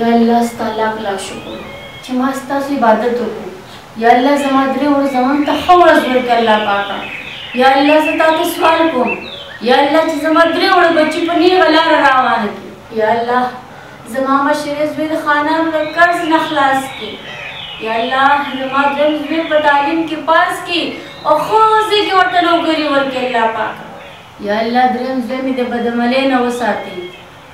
یا الله ستا لاک لاک شکر چی ما ستاسو عبادت وکړو یا الله زما دری ورځوان ته ښه ورځ ورکی الله پاکه یا الله زه تاته سوال کوم یا الله چی زما دری وړه بچی په نیغه لاره راوانه کی یا الله زما مشری زوی د خانانو د قرض نه خلاص کی یا الله زما دویم زوی په تعلیم کی پاس کی او ښه ځای کی ورته نوکری ورکی الله پاکه یا الله دریم زوی می د بدعملی نه وساتی.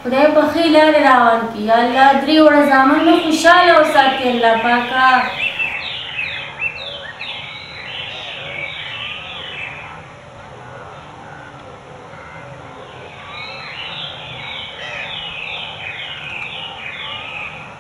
خدای په ښی لاری راوان کی یاالله دری وړه زامن مو خوشحاله وساتی الله پاکه.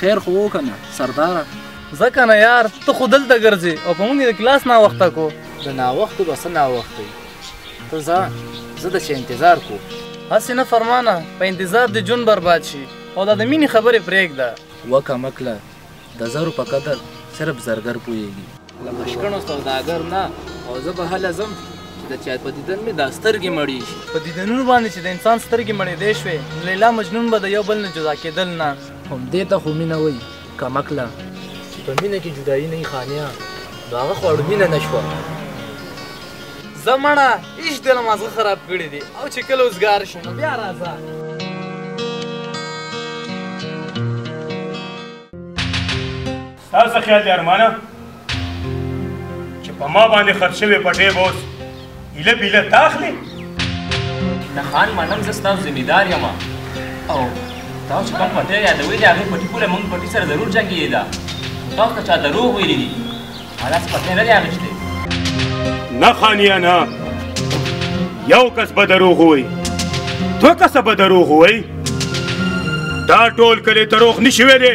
خیر خو وو کنه سردار زه کنه یار ته خو دلته ګرځې او په موږ د کلاس ناوخته کو د ناوخته بس ناوخته ته ځه زه د چا انتظار کو هسې نه فرمانه په انتظار دې جون برباد شي او دا د مینې خبرې پرېږده و کمکله د زرو په قدر صرف زرګر پوهېږي له مشکڼو سوداګر نه او زه به هله ځم چې د چا په دیدن مې دا سترګې مړې شي په دیدنونو باندې چې د انسان سترګې مړېدې شوې نو لیلا مجنون به د یو بل نه جدا کېدل نه همدې ته خو مینه وایي کمکله چې په مینه کې جدایي نه خانیا نو هغه خواړو مینه نشوه زمړه ایش دل مازغه خراب کړی دی او چې کله اوسګار شي نو بیا راځه تاسو خیال دی ارمانه چې په ما باندې خرڅ شوی پټې به اوس ایله بیله ته اخلې نه خان منم زه ستاسو ذمېدار یم او تاسو چې کوم پټی یادوئ د هغې پټي پوله موږ پټي سره ضرور جنګېږي ده تاسو ته چا دروغ ویلي دي ما داسې پټی نه دی اخیستی نه خانیه نه یو کس به دروغ ووایي دوه کسه به دروغ ووایي دا ټول کلی دروغ نشي ویلی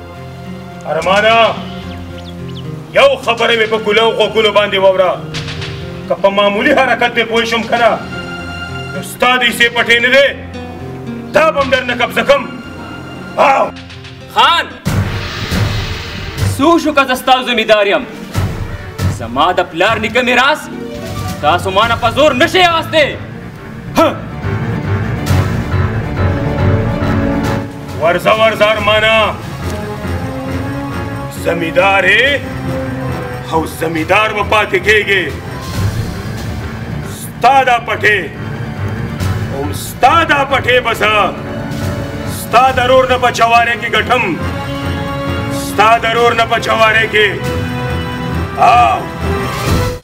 ارمانا یو خبره مې په ګلو غوګونو باندې وورا که په معمولی حرکت به پوه شم کنه استاد یې پټې نه دی دا به در نه قبضه کم او خان سو شو که زه ستا زمیدار یم زما د پلار نیکه میراث تاسو ما نه په زور نشئ اخیستی ورځه ورځه ارمانه زمیدار یې او زمیدار به پاتې کېږي ستا دا پټې هم ستا دا پټې به زه ستا د رور نه په چوارې کې ګټم ستا د رور نه په چوارې کې او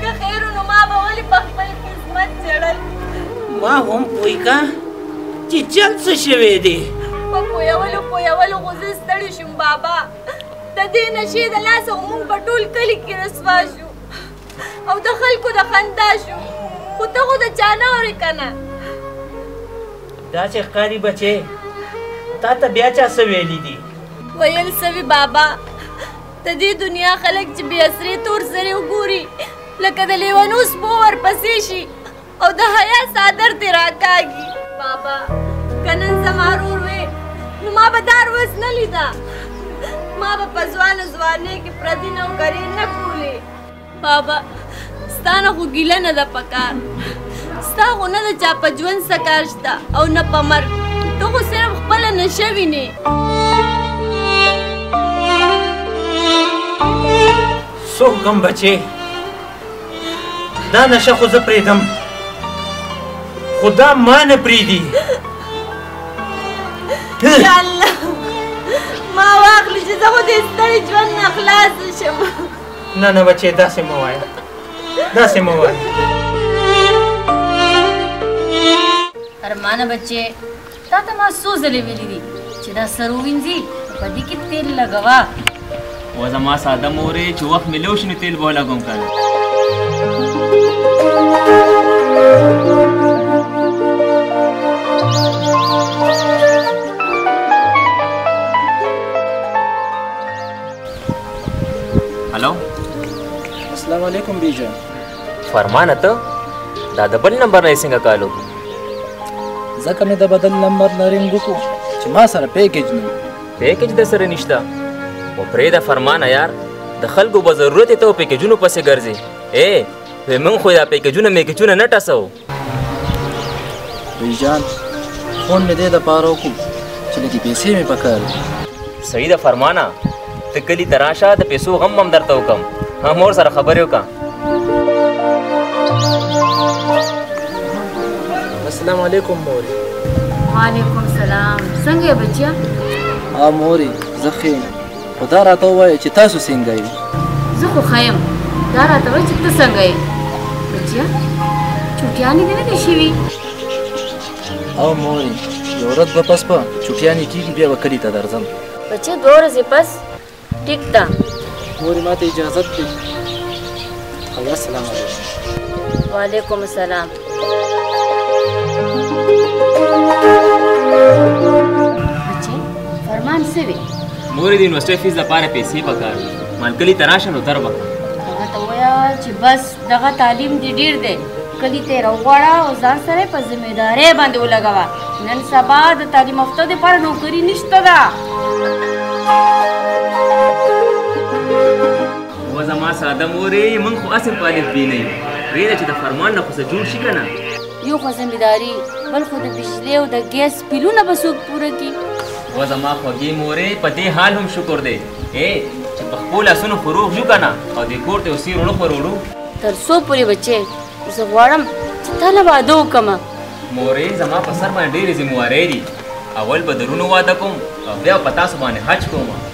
که خیر نو ما به ولې په خپل قسمت ژړل ما هم پوه کا چې چل څه شوی دی په پویولو پویولو خو زه ستړی شوم بابا د دې نشې د لاسه خو موږ په ټول کلي کې رسوا شو او د خلکو د خندا شو خو ته خو د چا نه اورې که نه داسې ښکاري بچې تا ته بیا چا څه ویلي دي ویل سوي بابا د دې دنیا خلک چې بیا سرې تور سرې وګوري لکه د لیونو سپو ورپسې شي او د حیا څادر ترې راکاږي بابا که نن زما ورور وې نو ما به دا روز نه لیده ما به په ځوانه ځوانۍ کې پردي نوکرې نه کولې بابا ستا نه خو ګیله نه ده پکار ستا خو نه د چا په ژوند څه کار شته او نه په مرګ ته خو صرف خپله نشه وینې څه وکړم بچې دا نشه خو زه پرېږدم خو دا ما نه پرېږدي یا الله ما واخلي چې زه خو دې ستړي ژوند نه خلاص شم نه نه بچې داسې مه وایه داسې مه وایه ارمانه بچې تا ته ما څو ځلې ویلي دي چې دا سر ووینځي په دې کې تیل لګوه و زما ساده مورې چې وخت مې لو شي نو تیل به ولګوم که نه هلو السلام علیکم بیجا فرمانه ته دا د بل نمبر نه څنګه کال وکړو ځکه مې د بدل نمبر نه رینګ وکړو چې ما سره پیکج نه پیکج د سره نشته او پرې د فرمانه یار د خلکو به ضرورت ته پیکجونو پسې ګرځي اے وې مونږ خو دا پیکجونه میکجونه نه ټاسو رئیس جان فون مې دې دپاره وکړو چې لږې پیسې مې پکار دي صحیح ده فرمانه ته کلي ته راشه د پیسو غم به هم درته وکړم مور سره خبرې وکړه السلام علیکم مور وعلیکم السلام څنګه بچیا ها مورې زه ښه یم خو دا راته ووایه چې تاسو څنګه یې زه خو ښه یم دا راته وایه چې ته څنګه یې بچیه چوټیانې دې نه دي شوي او مورې یو ورځ به پس په چوټیانې کېږي بیا به کلي ته درځم بچیه دوه ورځې پس ټیک ده مورې ما ته اجازت دی او یا سلام علیکم وعلیکم السلام فرمان څه وی مور د یونیورسيټي فیس لپاره پیسې پکار دي مان کلی تراشه نو تر وخت هغه ته وایا چې بس دغه تعلیم دی ډیر دی کلی ته راوغواړه او ځان سره په ذمہ داري باندې ولګوا نن سبا د تعلیم افته د پر نوکری نشته ده و زما ساده مورې موږ خو اصل په الف بې نه یو پرېږده چې د فرمان نه خو څه جوړ شي که نه یو خو ذمهداري بل خو د بجلۍ او د ګیس بلونه به څوک پوره کړي و زما خوږې مورې په دې حال هم شکر دی ای چې په خپلو لاسونو خو روغ یو که نه او دې کور ته یو څه روڼو خو روړو تر څو پورې بچې زه غواړم چې تا له واده وکړم مورې زما په سر باندې ډېرې ذمهوارۍ دي اول به درونو واده کوم او بیا په تاسو باندې حج کوم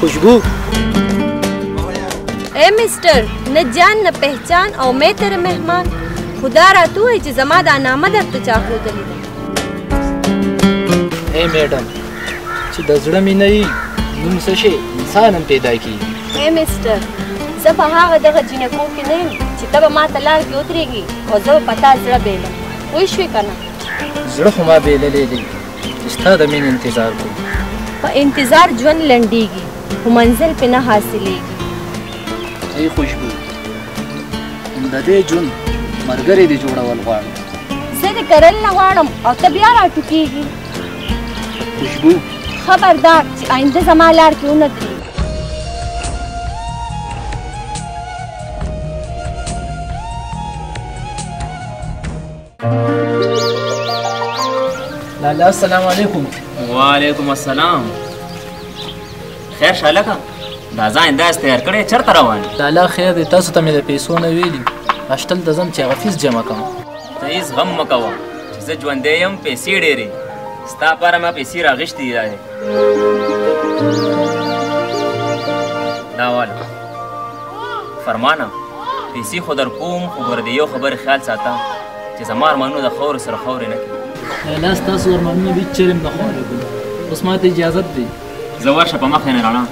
خوشبو اے مستر نه جان نه پہچان او مې تر مهمان خدا راتو هي چې زما دا نامه درته چا خودلې ده اے میډم چې د زړه مې نه وي نوم څه شي انسان هم پیدا کیږي اے مستر زه په هغه دغه جنکو کې نه یم چې ته به ما ته لار کې ودرېږي او زه به په تا زړه بېلم پوه شوې که نه زړه خو ما بېللی دی چې ستا د مینې انتظار کوم په انتظار ژوند لنډیږي خو منزل پې نه حاصلیږي ای خوشبو د دې ژوند مرګرې دې جوړول غواړم زه دې کرل نه غواړم او ته بیا راټوکېږي خوشبو خبردار چې آینده زما لار کې ونه درېږي لالا السلام علیکم وعلیکم السلام خیر شاله کا دا ځان داس تیار کړی چرته روان لالا خیر دی تاسو ته مې د پیسو نه ویلي اشتل د زم چې هغه فیس جمع کوم ته هیڅ غم مه کوه چې زه ژوندی یم پیسې ډېرې ستا لپاره ما پیسې راغشتې دی دا واله فرمانه پیسې خو در کوم خو ګوره د یو خبرې خیال ساته چې زما ارمانونه د خاورې سره خاورې نه کړي لا ستاسو ارمانونه دي چېرې هم نه خاورې کړي اوس ماته اجازت دی زه ورشه په مخ یې نه رڼا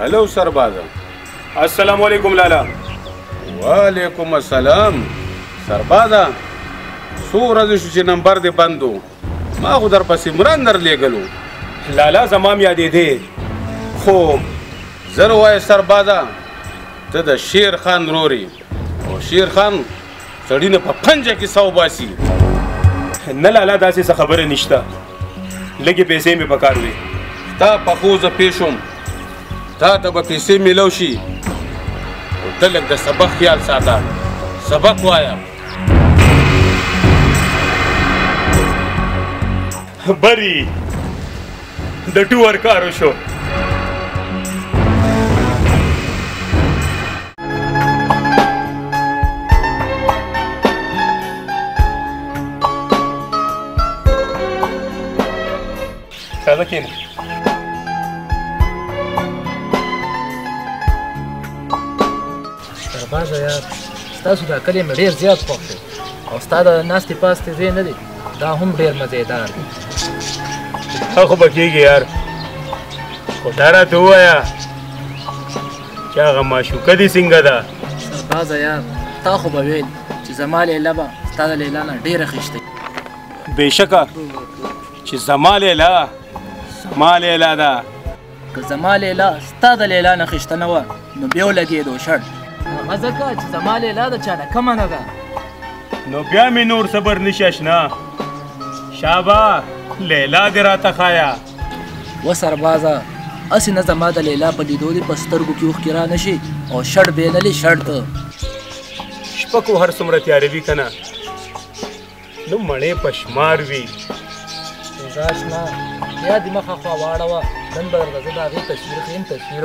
هلو سربازه السلام علیکم لالا وعلیکم السلام سربازه څو ورځې شو چې نمبر دې بندو ما خو در پسې مران در لېږلو لالا زما م یادېدې خو زر وایې سربازه ته د شیر خان روري او شیر خان سړی نه په پنجه کې ساو باسي نه لالا داسې څه خبره نشته لګي پیسې مې پکار وي تا په خوځه پیښوم تا ته به پیسې ملو شي او ته لږ د سبق خیال ساته سبق وایا بری د ټو ورکار وشو راځه کېنه سربازه یار ستاسو دا کلی مې ډېر زیات خوښ دی او ستا د ناستې پاستې ځای نه دی دا هم ډیر مزیدار دی څه خو به کېږي یار خو دا راته ووایه چې هغه معشوقه دې څنګه ده سربازه یار تا خو به ویل چې زما لیلا به ستا د لیلا نه ډېره خیشته بېشکه چې زما لیلا زما لیلا ده که زما لیلا ستا د لیلا نه خشته نه وه نو بیا ولګېدو شړ هغه ځکه چې زما لیلا د چا نه کمه نه ده نو بیا مې نور صبر نشي اشنا شابه لیلا دې راته ښایه و سربازه هسې نه زما د لیلا په لیدو دې په سترګو کې اوښکې را نه شي او شړ بې نه لې شړ ته شپه کو هر څومره تیاره وي که نه نو مړې په شمار وي دا شنه بیا د مخه خوا واړوه نن به درته زه د هغې تصویر ښیم تصویر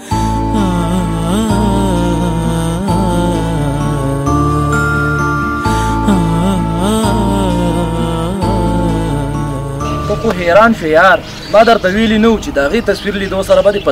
ته خو حیران شو یار ما درته ویلي نه و چې د هغې تصویر لیدو سره به دې په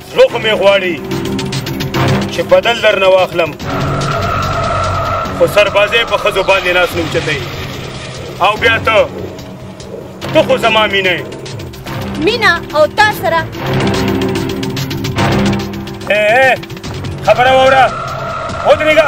زړه خو مې غواړي چې بدل در نه واخلم خو سربازې په ښځو باندې لاس نه اوچتوي او بیا ته ته خو زما مینه مینه او تا سره خبره واوره ودرېږه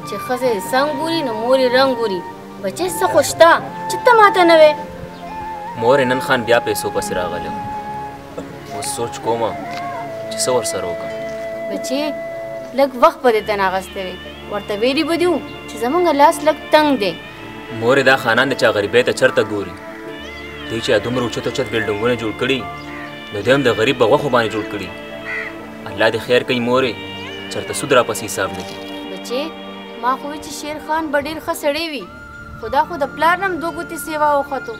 چې ښځه یې سنګ ګوري نو مور یې رنګ ګوري بچې څه خو شته چې ته ماته نه وې مور یې نن خان بیا پیسو پسې راغلی اوس سوچ کوم چې څه ورسره وکړم بچې لږ وخت به دې ته ناغستی وې ورته ویلي به دي وو چې زموږ لاس لږ تنګ دی مور یې دا خانان د چا غریبۍ ته چرته ګوري دی چې دومره اوچت اوچت بلډنګونه جوړ کړي نو دی هم د غریب په غوښو باندې جوړ کړي الله دې خیر کوي مورې چرته سود را پسې حساب نه دي بچې ما خو چې شیر خان به ډیر ښه سړی وي خو دا خو د پلار نم دوه ګوتې سیوا وختو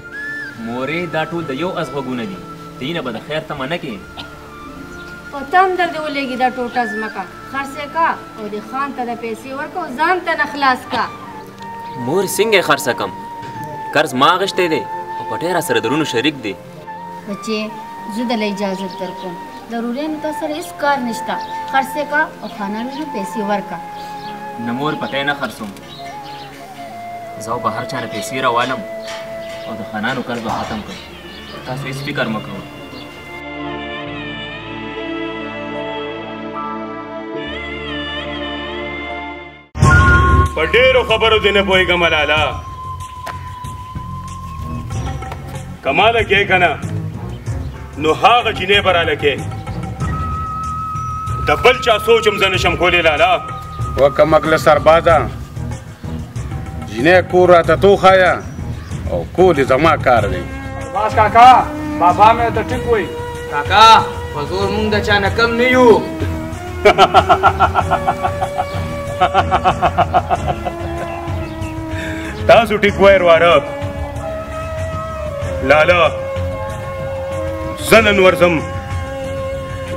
مورې دا ټول د یو از غوږونه دي ته یې نه به د خیر تمه نه کې په تندر دې ولېږي دا ټوټه ځمکه خرڅه کا او د خان ته د پیسې ورکو ځان ته نه خلاص کا مور څنګه خرڅه کم قرض ما غشته دی او پټه را سره درونو شریک دی بچيه زه دله اجازت درکوم د روریانو تا سره هیڅ کار نشته خرڅ یې کا او خانانو له پیسې ورکا نه مور پته نه خرڅوم زه به هر چا نه پیسې راوالم او د خانانو قرض به ختم کړم تاسو هیڅ فکر مه کوئ په ډېرو خبرو دې نه پوهېږم لالا که ما لکې که نه نو هغه جینۍ به رالکې د بل چا سوچ هم زه نشم کولی لالا وکمکله سربازه جینۍ کور راته توښایه او کور دې زما کار دی باز کاکا بابا مې ته ټیک وایي کاکا په زور مونږ د چا نه کم نه یو تاسو ټیک وای ورواره لالا زنن ورزم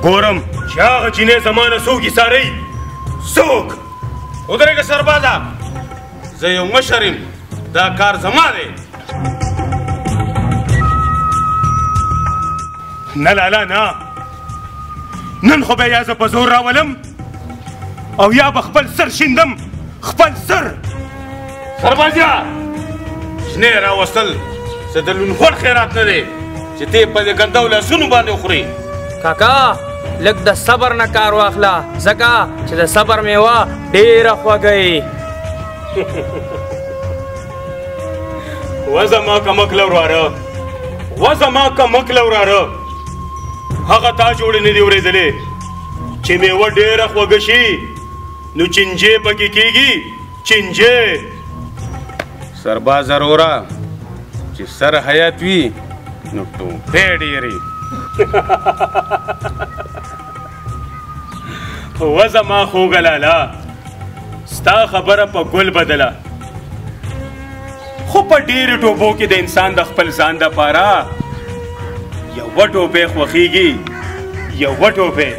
ګورم چې هغه چینه زمانه څوک یې ساري څوک ودرېږه سربازه زه یو مشر یم دا کار زما دی نه لالا نه نن خو به یا زه په زور راولم او یا به خپل سر شیندم خپل سر سربازیا شنې راوستل څه د لونخور خیرات نه دی چې ته په دې ګندو لاسونو باندې خوري کاکا لږ د صبر نه کار واخله ځکه چې د صبر میوه ډېره خوږه وزما کمک لوراره وزما کمک لوراره هغه تا جوړ نه دی ورېدلې چې میوه ډېره خوږه شي نو چنجې پکې کېږي چنجې سرباز وروره چې سر حیات وي نو ټوپې ډېرې هو زما خوږه لالا ستا خبره په ګل بدله خو په ډېرو ټوبو کې د انسان د خپل ځان دپاره یوه ټوپې خوښیږي یوه ټوپې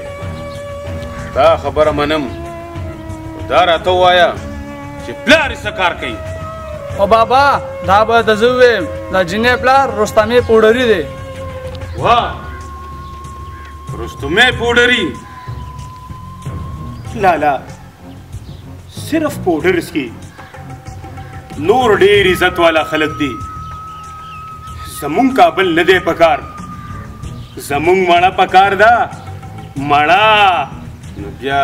دا خبره منم دا راته ووایه چې پلار یې څه کار کوي او بابا دا به د زه ویم د جنې پلار رستمې پوډري دی واه رستمې پوډري لالا صرف پوډر سکي نور ډیر عزت والا خلک دي زمون کابل نه دی پکار زمون مړه پکار دا مړه بیا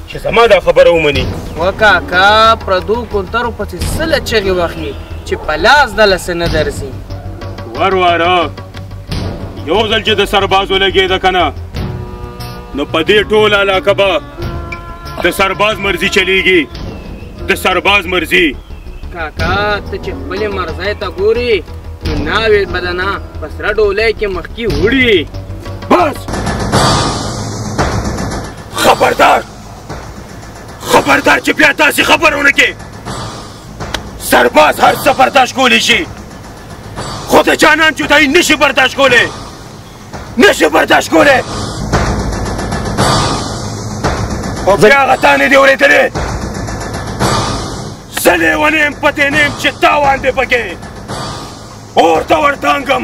چې زما دا خبره ومني وکاکا پردو کونترو پسې سله چغې وخلي چې په لاس د لسه نه درځي وروره یو ځل چې د سربازو لګېده که نه نو په دې ټوله علاقه به د سرباز مرزي چلیږي د سرباز مرزي کاکا ته چې خپلې مرزۍ ته ګوري نو ناوې به د نه په سره ډولۍ کې مخکې وړي بس خبردار خبردار چې بیا تاسې خبرونه کې سرباز هر څه برداشت کولی شي خو د جانان جدایي نشي برداشت کولی نشي برداشت کولی او بیا هغه تانې دې اورېدلې زه لیونی یم پتې نه یم چې تاوان دې پکې اور ته ورتانګم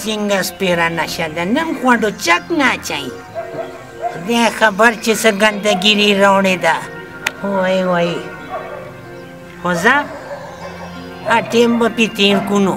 څنګه سپیره نشه ده نن خوړو چک نه اچوي خدای خبر چې څه ګندګیري راوړې ده وای وای خو زه ټیم به پې تېر کړو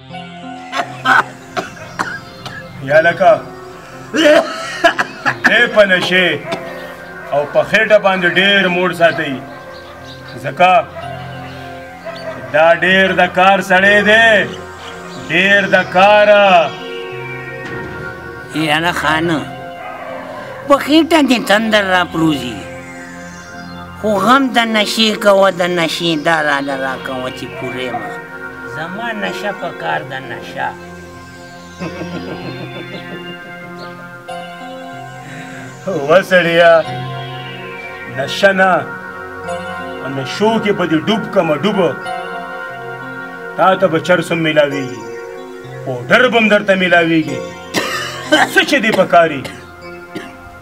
یا لکه ای په نشه او په خېټه باندې ډېر موړ ساتي ځکه دا ډېر د کار سړی دی ډېر د کار یانه خانه په خېټه دې تندر را پروزي خو غم د نشې کوه د نشې دا راله راکوه چې پوره ما زما نشه په کار د نشه وسړیا نشه نه په نشو کې به دې ډوب کم ډوب تا ته به چرس هم میلاویږي پوډر به هم درته میلاویږي څه چې دې پکاري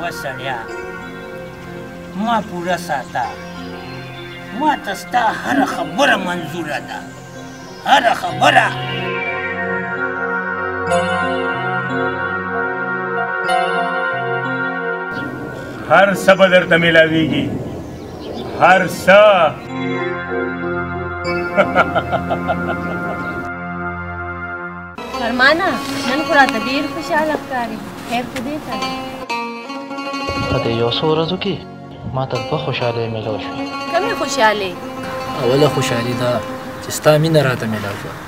وسړیا ما پوره ساته ما ته ستا هره خبره منظوره ده هره خبره هر څه به درته میلاویږي هر څه فرمانه نن خو راته ډېر خوشحاله ښکاري خیر خو دې ته په دې یو څو ورځو کې ما ته دوه خوشحالۍ میلاو شوې کومې خوشحالۍ اوله خوشحالي دا چې ستا مینه راته میلاو شوه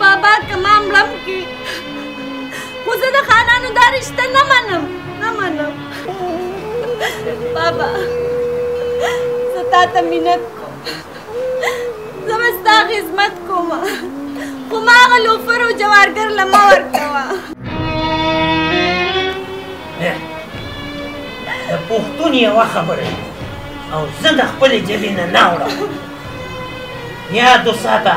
بابا که ما مړم کی خو زه د خانانو دا رشته نه منم نه منم بابا زه تا ته مینت کوم زه به ستا خدمت کوم خو ما هغه لوفر او جوارګر له ما ورکوه د پښتون یوه خبره او زه د خپلې جبې نه نه وړم یاد وساته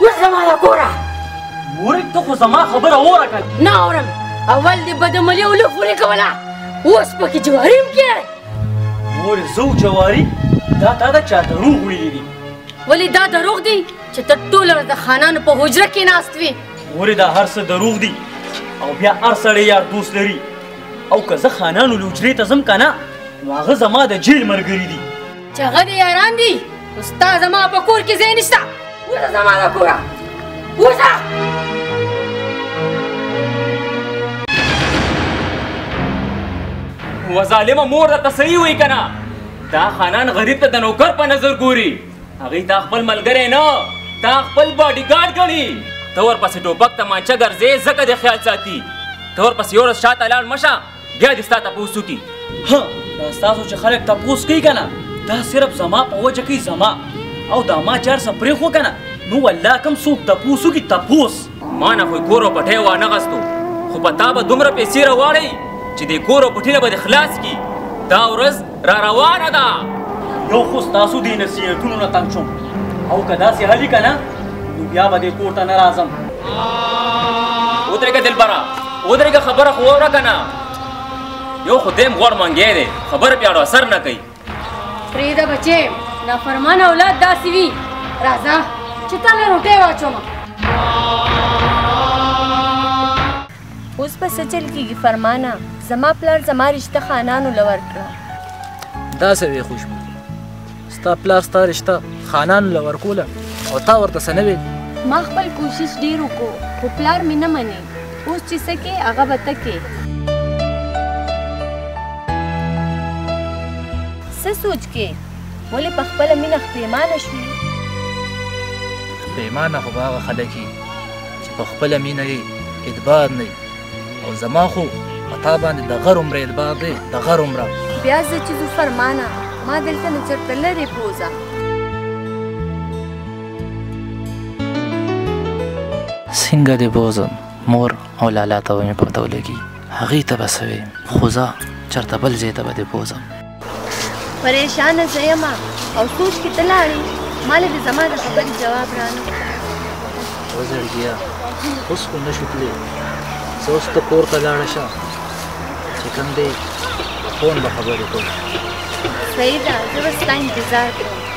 اوس زما دا ګوره ورک ته خو زما خبره اوره کړه نه اورم اول دې بدعملي او لوف ورې کوله اوس پکې جواري هم کې مور زه او جواري دا تا د چا دروغ ویلي دي ولې دا دروغ دي چې ته ټوله ورځ د خانانو په حجره کې ناست وې مورې دا هر څه دروغ دي او بیا هر سړی یار دوست لري او که زه خانانو له حجرې ته ځم که نه نو هغه زما د جیل ملګري دي چې هغه دې یاران دي نو ستا زما په کور کې ځای نشته وځه زما له کوره وځه و ظالمه مور ته صحیح وای کنه دا خانان غریب ته د نوکر په نظر ګوري هغه تا خپل ملګری نه تا خپل باډي ګارد غړي تور پسې ټوپک ته مانچه ګرځې زکه د خیال ساتي تور پسې اور شاته لاړ مشه بیا دې ستا تپوس وکړي ها دا ستاسو چې خلک تپوس کوي کنه دا صرف زما په وجه کوي زما او دا ما چار څه پرې خو کنه نو والله کم څوک تپوس وکړي تپوس ما نه خو کور او پټی وانه غستو خو په تا به دومره پیسې راواړی چې د کور او پټی نه به دې خلاص کړي دا ورځ را روانه ده یو خو ستاسو دې نصیحتونو نه تنګ شوم او که داسې هلي که نه نو بیا به دې کور ته نه راځم ودرېږه دلبره ودرېږه خبره خو واوره که نه یو خو دیم غوړ منګی دی خبره پیاړو اثر نه کوي پرېږده بچې نافرمان اولاد داسې وي راځه چې تا له روټۍ واچوم اوس به څه چل کېږي فرمانه؟ زما پلار زما رشته خانانو له ورکړه. دا څه وې خوشبو؟ ستا پلار ستا رشته خانانو له ورکوله او تا ورته څه نه ویل؟ ما خپل کوشش ډېر وکړو خو پلار مې نه منې. اوس چې څه کې هغه به ته کې. څه سوچ کې؟ ولې په خپله مینه خپېمانه شوې؟ خپېمانه خو به هغه خلک یې. چې په خپل مینه یې ادبار نه او زما خو په تا باندې د غر عمره ادبار دی د غر عمره بیا زه چې زو فرمانه ما دلته نو چرته لرې بوزه څنګه دې بوزم مور او لالا ته مې پته ولګي هغې ته به څه ویم خو زه چرته بل ځای ته به دې بوزم پریشانه زه یم او سوچ کې ته لاړې ماله د زما د خبرې جواب رانه وزړګیا اوس خو نشو تللی زه اوس ته کور ته لاړه شه چې کوم دی په فون به خبرې کوو صحیح ده زه به ستا انتظار کوم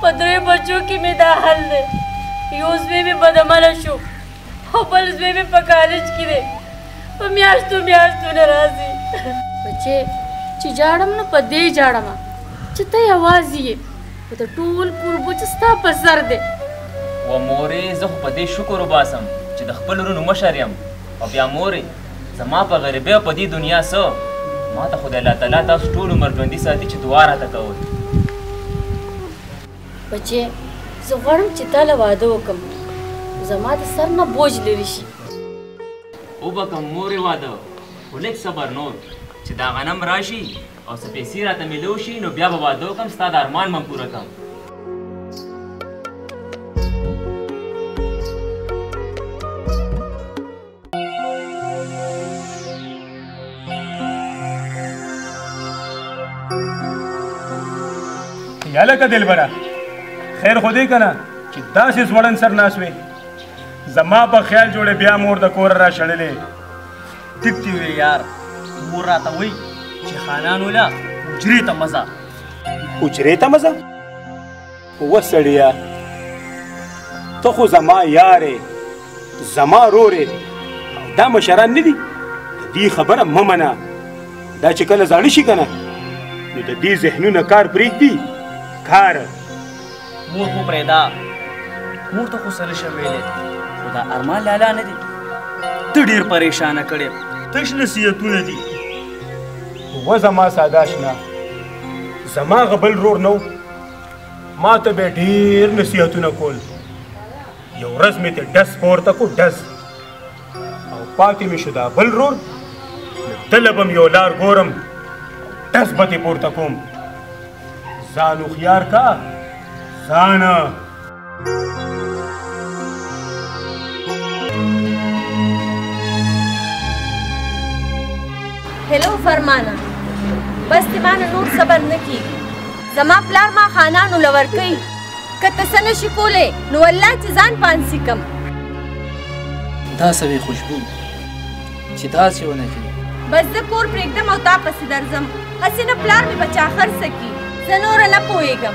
په درې بچو کې مې دا حل دی یو زوی مې بدعمله شو او بل زوی مې په کالج کې دی په میاشتو میاشتو نه راځي بچې چې جاړم نو په دې جاړم چې ته یوازې یې خو د ټول کور بوج ستا په سر دی و مورې زه خو په دې شکر وباسم چې د خپل ورونو مشر یم او بیا مورې زما په غریبۍ او په دې دنیا څه ما ته خدای الله تعالی تاسو ټول عمر ژوندي ساتي چې دعا راته کوئ بچې زه غواړم چې تا له واده وکړم زما د سر نه بوج لري شي وبکم مورې واده خو لږ صبر نور چې دا غنم راشي او څه پیسې راته میلو شي نو بیا به واده وکړم ستا د ارمان به پوره کړم یا لکه دلبره خیر خو دې کنه چې داسې ځوړن سر ناس وي زما په خیال جوړې بیا مور د کور را شړلې ټیک دی وی یار مور راته وی چې خانانو لا حجرې ته مزه حجرې ته مزه وه سړیه ته خو زما یارې زما رورې دا مشران نه دي د دې خبره مه منه دا چې کله زاړه شي که نه نو د دې ذهنونه کار پرېږدي کار مور خو پرېږده مور ته خو څه نه شم ویلی خو دا ارمان لالا نه دی ته ډېر پریشانه کړی تش نصیحتونه دي و زما ساده اشنا زما غبل رور نه ما ته به ډیر نصیحتونه کول یو ورځ مې ته ډس پورته کو ډس او پاتې مې شو دا بل رور دله به یو لار ګورم ډس به تې پورته کوم ځان هوښیار کا ځانه هلو فرمانه بس دې مانه نور صبر نه کیږي زما پلار ما خانانو لور کوي که ته څه نشي کولی نو والله چې ځان پانسي کم دا سوې خوشبو چې داسې ونه کړي بس زه کور پرېږدم او تا پسې درځم هسې نه پلار مې بچا خرڅه کړي زه نوره نه پوهېږم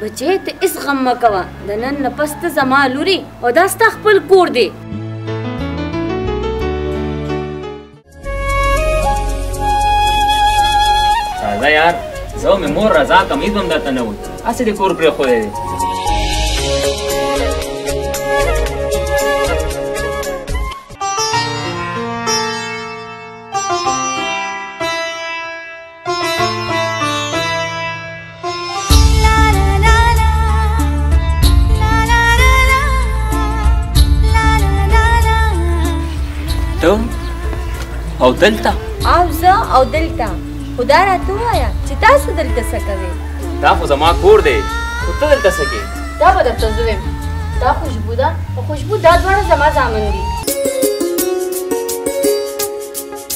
بچې ته اس غم مکوه د نن نه پس ته زما لوري او دا ستا خپل کور دی راځه یار زه مې مور رضا کمیز هم درته نه وي هسې دې کور پرېښودی دی ته او دلته او زه او دلته خو دا راته ووایه چې تاسو دلته څه کوئ دا خو زما کور دی خو ته دلته څه کوې دا به درته زه وایم دا خوشبو ده او خوشبو دا دواړه زما زامن دي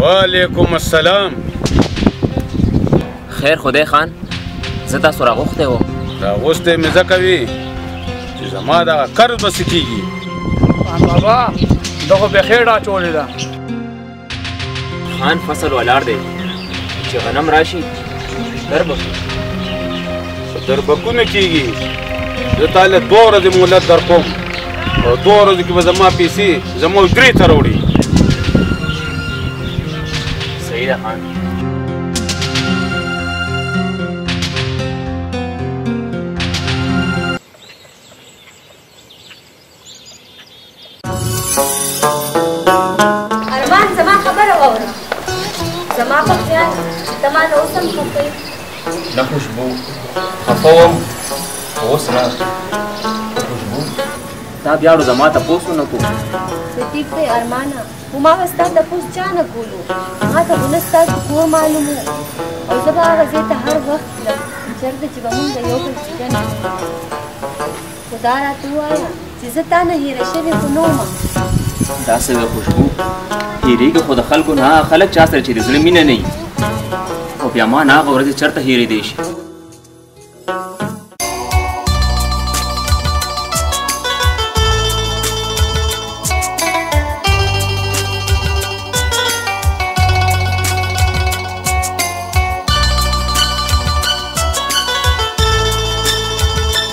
وعلیکم السلام خیر خدای خان زه تاسو راغوښته و راغوسته مې ځکه وي چې زما دغه قرض به څه کېږي بابا دا خو بېخې ډاچولې ده خان فصل ولاړ دی چې غنم راشي دربکونه کیږي زه تا له دوه ورځې مهلت درکوم او دوه ورځو کې به زما پیسې زما حجرې ته راوړي صحیح ده خان ارمان زما خبره واوره زما په خیال ته ما نه اوس هم خفه یې نه خوشبو خفه وم خو اوس نه خوشبو تا بیا ورو زما تپوس ونه کو صدیق دی ارمانه خو ما به ستا تپوس چا نه کولو ما ته خو نه ستاسو کور معلوم و او زه به هغه ځای ته هر وخت تلم چېرته چې به مونږ د یو بل دیدن خدا راته ووایه چې زه تا نه هېره شوې خو نه وم دا څه وې خوشبو هېرېږي خو د خلکو نه هغه خلک چا سره چې د زړه مینه نه وي خو بیا ما نه هغه ورځې چېرته هېرېدی شي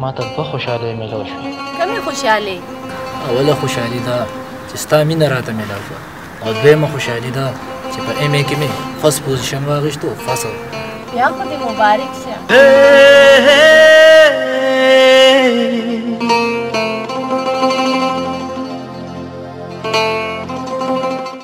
ما ته دوه خوشحالۍ میلاو شوې کومې خوشحالۍ اوله خوشحالي دا چې ستا مینه راته میلاو شوه او دویمه خوشحالي دا چې په ایم ای کې مې فرست پوزیشن واغېشتو فصل بیا خو دې مبارک شه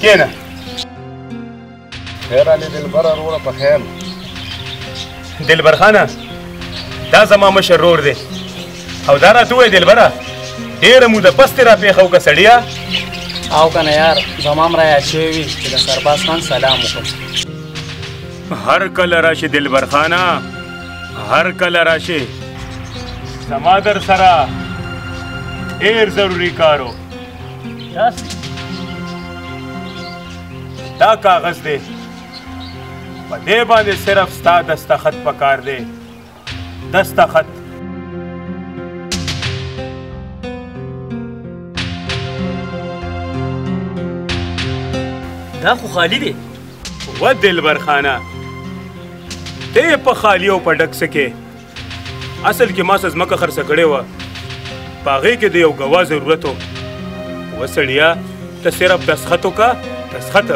کینه خیر علي دلبر وروره په خیر دلبر خانه دا زما مشر ورور دی او دا راته ووایه دلبره ډېره موده پس دې راپېښه وکړه سړیه او که نه یار زما هم رایاد شوی وي چې د سرباز خان سلام وکړم هر کله راشي دلبر خانه هر کله راشي زما در سره ډیر ضروری کارو دا کاغذ دی په دې باندې صرف ستا دستخط پکار دی دستخط دا خو خالی دی و دلبر خانه ته په خالی او په ډک سکه اصل کې ما سز مکه خرڅ کړې و پاغه کې د یو غوا ضرورت و وسړیا ته صرف دسخط وکا دسخط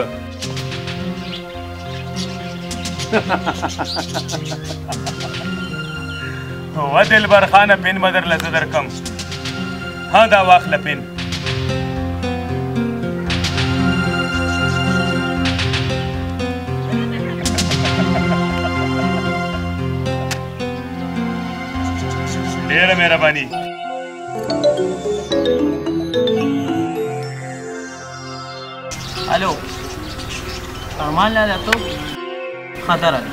و دلبر خانه بن مدر لزدر کم ها دا واخله پین ډېره مهرباني الو ارمان لالا ته خطر دی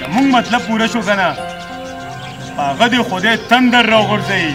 زمونږ مطلب پوره شو که نه په هغه دې خدای تندر راغورځوي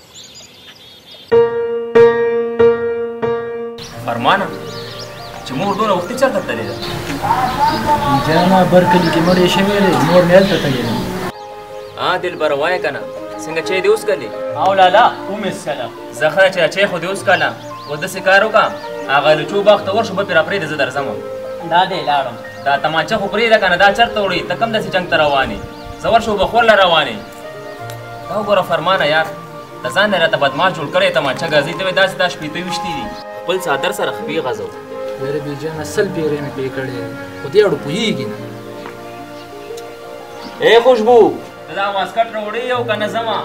فرمانه چې مور دومره وختي چېرته تللې ده جانه بر کلي کې مړې شوې دی مور مې هلته تللې ده ها دلبره وایه که نه څنګه چای دې اوس کلې او لالا ومې څښله زه ښه چې چای خو دې اوس کله و داسې کار وکړه هغه لچو باغ ته ورشو به پرې راپرېږده زه درځم دا دی لاړم دا تمانچه خو پرېږده که نه دا چېرته وړې ته کوم داسې جنګ ته روان یې زه ورشو به خور له روان یې دا وګوره فرمانه یار د ځان نه راته بدماش جوړ کړی تماچه ګازی ته داسې دا شپېته ویشتي دي خپل څادر سره خپې غځو ویره بې جانه سل پیرې مې پې کړې خو دې اړو پوهېږي نه ای خوشبو دا واسکټ راوړې یو که نه زما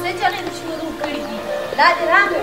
څه چلې شروع کړي دي دا دې راغلو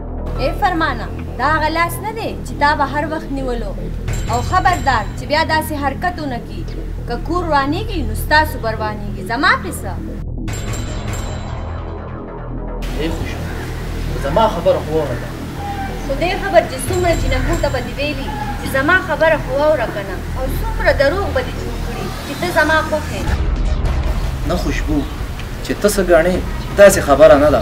اے فرمانه دا هغه لاس نه دی چې تا به هر وخت نیولو او خبردار چې بیا داسې حرکت ونه کړي که کور روانېږي نو ستاسو به روانېږي زما پې څه اے خوشو زما خبره خو واوره ده خو دې خبر چې څومره جینکو ته به دې ویلي چې زما خبره خو واوره که نه او څومره دروغ به دې جوړ کړي چې ته زما خوښ نه خوشبو چې ته څه ګڼې داسې خبره نه ده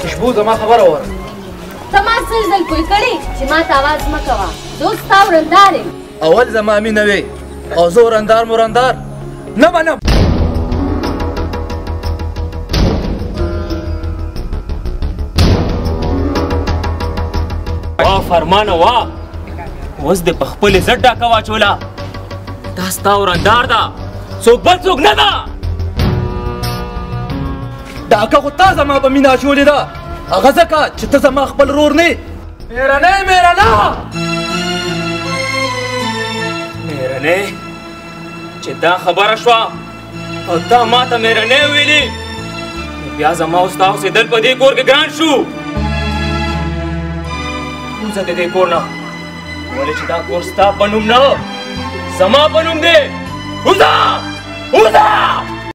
خوشبو زما خبره وره ته ما سل ځل کوی کړی چې ما ته اواز مکوه دوست تا ورندارې اول زما مینه وي او زه ورندار مرندار نه منم وا فرمانه وا اوس د په خپل زړه ډاکه واچوله دا ستا ورندار ده څوک بل څوک نه ده ډاکه خو تا زما په مینه اچولې ده هغه ځکه چې ته زما خپل رور نه مېرنۍ مېرنه مېرنۍ چې دا خبره شوه او تا ما ته مېرنۍ ویلې نو بیا زما او ستا اوسېدل په دې کور کې ګران شو وځه د دې کور نه ولې چې دا کور ستا په نوم نه زما په نوم دی وځه وځه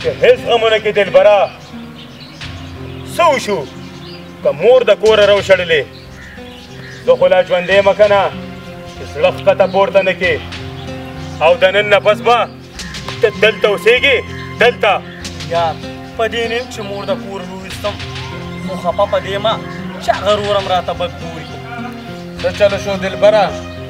چې هیڅ غمونه کې دلبرا سو شو که مور د کور راو شړلې زه خو لا ژوندې مکنه چې زړه ښکته پورته نه کې او د نن نه پس به ته دلته اوسېږې دلته یار په دې نیم چې مور د کور وویستم خو خپه په دې ما چې هغه رورم راته بد ګوري څه چلو شو دلبره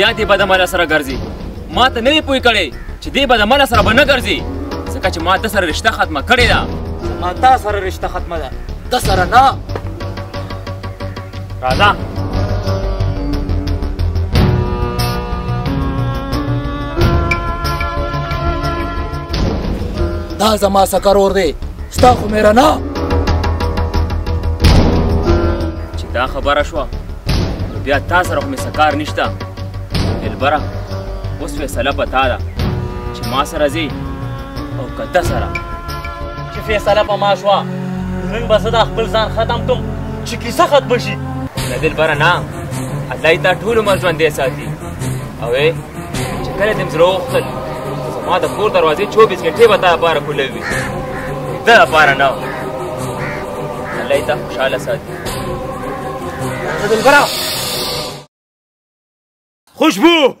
بیا دې به د مله سره ګرځي ما ته نه وي پوه کړی چې دې به د مله سره به نه ګرځي ځکه چې ما ده سره رشته ختمه کړې ده ما تا سره رشته ختمه ده ده سره نه راځه دا زما سکر اور دی ستا خو میرا نه چې دا خبره شوه نو بیا تا سره خو مې سکار نشته دلبره اوس فیصله په تا ده چې ما سره ځې او که ده سره چې فیصله په ما شوه نن به زه دا خپل ځان ختم کړم چې کیسه ختمه شي نه دلبره نه الله یې تا ټول عمر ژوندی ساتي او چې کله دې زړه وغوښتل زما د کور دروازې چوبیس ګنټې به تا لپاره کولې وي ده لپاره نه الله یې تا خوشحاله ساتي دلبره خوشبو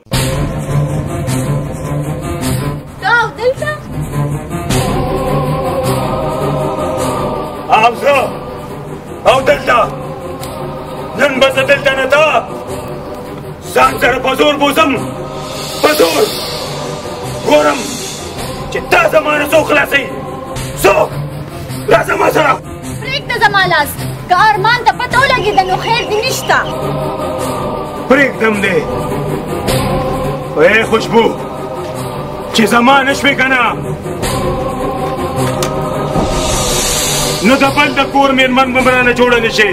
دا دلته او زه او دلته نن به زه دلته نه تا ځان سره په زور بوزم په زور ګورم چې دا زمانه څوک خلاصوي څوک راځه ما سره پرېږده زما لاس که ارمان ته پته ولګېده نو خیر دې نشته پرېږدم دی ای خوشبو چې زما نه شوې که نه نو د بل د کور مېرمن به مرانه جوړه نه شي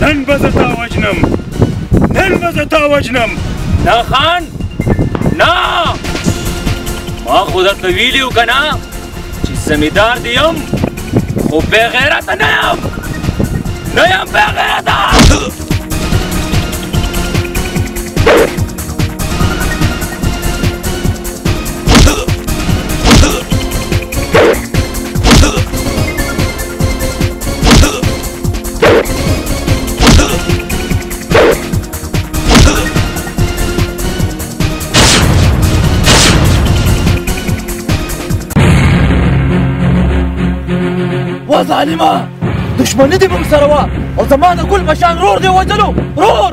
نن به زه تا وژنم نن به زه تا وژنم نه خان نه ما خو درته ویلي و که نه چې زمیندار دې یم خو بېغیرته نه یم نه یم بېغیرته وا ظالمه دښمني دې موږ سره وه او زما د ګل په شان رور دې وژلو رور